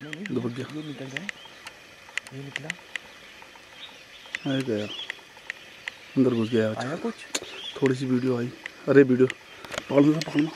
दुबक गया ये निकल गया ये निकला आ गया। अंदर घुस गया आया कुछ? थोड़ी सी वीडियो आई। अरे वीडियो। पकड़ लो पकड़ लो